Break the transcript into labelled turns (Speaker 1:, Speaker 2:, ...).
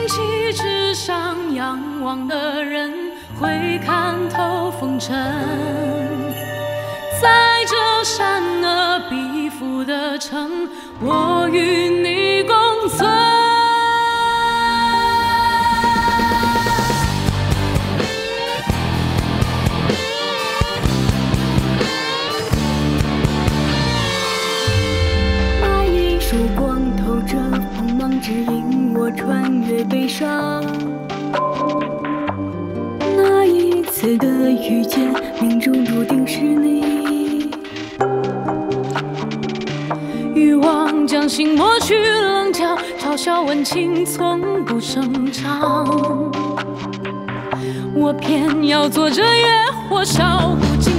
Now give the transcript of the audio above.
Speaker 1: 勇气之上仰望的人会看透风尘，在这善恶彼福的城，我与你共存。
Speaker 2: 那一束光透着锋芒，指引我穿。悲伤，那一次的遇见，命中注定是你。
Speaker 1: 欲望将心磨去棱角，嘲笑温情从不生长。我偏要做这野火烧不尽